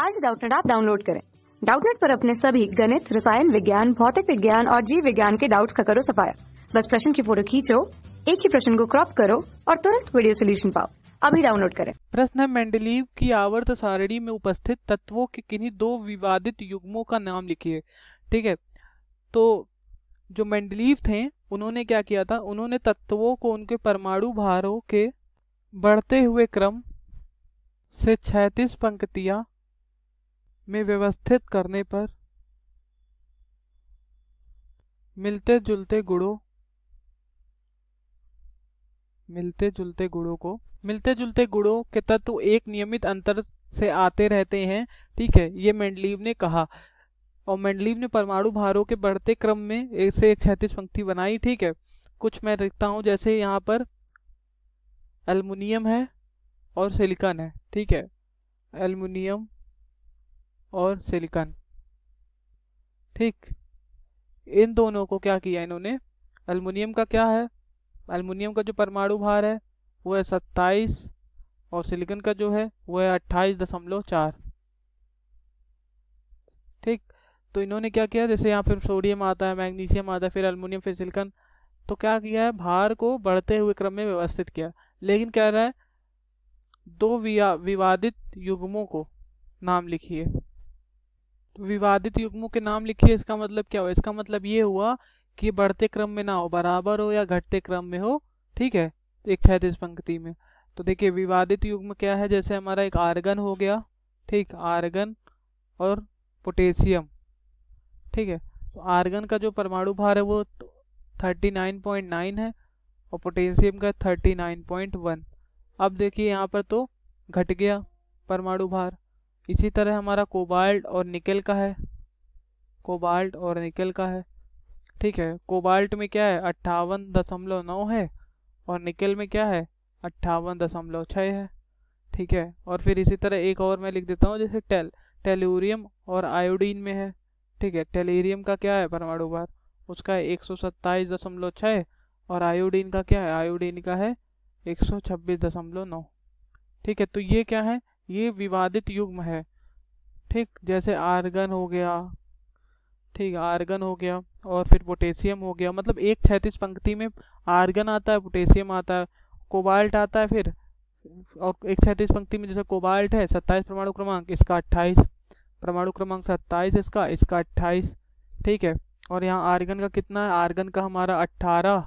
आज Doubtnut app download करें। Doubtnut पर अपने सभी गणित, रसायन विज्ञान, भौतिक विज्ञान और जीव विज्ञान के डाउट्स का करो सफाया। बस प्रश्न की फ़ोटो खींचो, एक ही प्रश्न को क्रॉप करो और तुरंत वीडियो सोल्यूशन पाओ। अभी डाउनलोड करें। प्रश्न है, मेंडलीव की आवर्त सारणी में उपस्थित तत्वों के किन्हीं दो विवादित युग्मों का नाम लिखिए। ठीक है? तो जो मेंडलीव थे, उन्होंने क्या किया था? उन्होंने तत्वों को उनके परमाणु भारों के बढ़ते हुए क्रम से छैतीस पंक्तियाँ में व्यवस्थित करने पर मिलते जुलते गुणों मिलते जुलते गुणों को मिलते जुलते गुणों के तत्व एक नियमित अंतर से आते रहते हैं। ठीक है, ये मेंडलीव ने कहा। और मेंडलीव ने परमाणु भारों के बढ़ते क्रम में एक से एक छत्तीस पंक्ति बनाई। ठीक है, कुछ मैं लिखता हूँ, जैसे यहाँ पर एल्युमिनियम है और सिलिकॉन है। ठीक है, एल्युमिनियम और सिलिकॉन। ठीक। इन दोनों को क्या किया इन्होंने? अल्मोनियम का क्या है? अल्मोनियम का जो परमाणु भार है, वो है सत्ताईस और सिलिकॉन का जो है, वो है अट्ठाईस दशमलव चार। ठीक। तो इन्होंने क्या किया? जैसे यहाँ फिर सोडियम आता है, मैग्नीशियम आता है, फिर अल्मोनियम फिर सिलिकॉन। तो क्या किया है? भार को बढ़ते हुए क्रम में व्यवस्थित किया। लेकिन कह रहा है, दो विवादित युग्मों को नाम लिखिए। विवादित युग्मों के नाम लिखिए, इसका मतलब क्या हुआ? इसका मतलब ये हुआ कि बढ़ते क्रम में ना हो, बराबर हो या घटते क्रम में हो, ठीक है? एक छैतीस पंक्ति में। तो देखिए, विवादित युग्म क्या है? जैसे हमारा एक आर्गन हो गया, ठीक? आर्गन और पोटेशियम, ठीक है? तो आर्गन का जो परमाणु भार है वो 39.9 है और पोटेशियम का 39.1 अब देखिए, यहाँ पर तो घट गया परमाणु भार। इसी तरह हमारा कोबाल्ट और निकल का है। कोबाल्ट और निकल का है। ठीक है, कोबाल्ट में क्या है? अट्ठावन दशमलव नौ है और निकल में क्या है? अट्ठावन दशमलव छः है। ठीक है, और फिर इसी तरह एक और मैं लिख देता हूँ, जैसे टेल, टेल्यूरियम और आयोडीन में है। ठीक है टेलेरियम का क्या है? परमाणु भार। उसका है एक सौ सत्ताईस दशमलव छः और आयोडीन का क्या है? आयोडीन का है एक सौ छब्बीस दशमलव नौ। ठीक है तो ये क्या है? ये विवादित युग्म है। ठीक, जैसे आर्गन हो गया, ठीक, आर्गन हो गया और फिर पोटेशियम हो गया। मतलब एक छैतीस पंक्ति में आर्गन आता है, पोटेशियम आता है, कोबाल्ट आता है फिर, और एक छैतीस पंक्ति में जैसे कोबाल्ट है, सत्ताईस परमाणु क्रमांक, इसका अट्ठाईस, परमाणु क्रमांक सत्ताईस इसका इसका अट्ठाईस, ठीक है। और यहाँ आर्गन का कितना है? आर्गन का हमारा अट्ठारह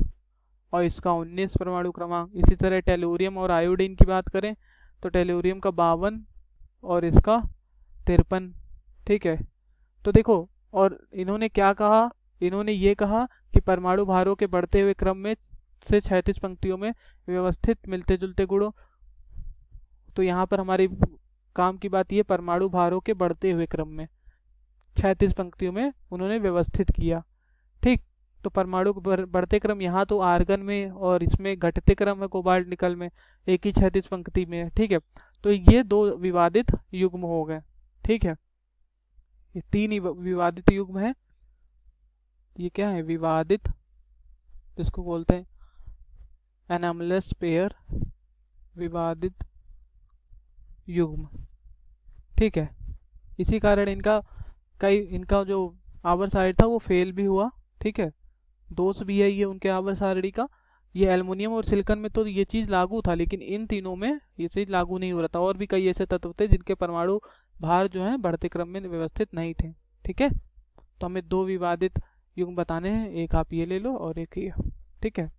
और इसका उन्नीस परमाणु क्रमांक। इसी तरह टेलोरियम और आयोडीन की बात करें तो टेलोरियम का बावन और इसका तिरपन, ठीक है? तो देखो, और इन्होंने क्या कहा? इन्होंने ये कहा कि परमाणु भारों के बढ़ते हुए क्रम में से छैतीस पंक्तियों में व्यवस्थित मिलते जुलते गुणों। तो यहाँ पर हमारी काम की बात ये, परमाणु भारों के बढ़ते हुए क्रम में छैतीस पंक्तियों में उन्होंने व्यवस्थित किया, ठीक? तो परमाणु बढ़ते क्रम यहाँ तो आर्गन में और इसमें घटते क्रम है कोबाल्ट निकल में, एक ही छत्तीस पंक्ति में, ठीक है? तो ये दो विवादित युग्म हो गए, ठीक है? ये तीन ही विवादित युग्म है। ये क्या है? विवादित, जिसको बोलते हैं एनामलस पेयर विवादित युग्म, ठीक है? इसी कारण इनका कई इनका जो आवर साइड था वो फेल भी हुआ, ठीक है? दोष भी है ये उनके आवर सारणी का, ये एल्युमिनियम और सिलिकॉन में तो ये चीज़ लागू था, लेकिन इन तीनों में ये चीज़ लागू नहीं हो रहा था, और भी कई ऐसे तत्व थे जिनके परमाणु भार जो है बढ़ते क्रम में व्यवस्थित नहीं थे, ठीक है? तो हमें दो विवादित युग बताने हैं, एक आप ये ले लो और एक ये, ठीक है?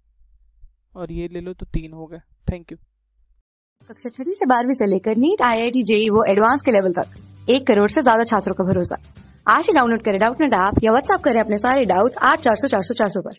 और ये ले लो तो तीन हो गए थैंक यू कक्षा छठी से बारहवीं से लेकर NEET I I T JEE वो एडवांस के लेवल तक, एक करोड़ से ज़्यादा छात्रों का भरोसा। आज ही डाउनलोड करें डाउट नेट ऐप या व्हाट्सअप करें अपने सारे डाउट्स आठ चार सौ चार सौ चार सौ पर।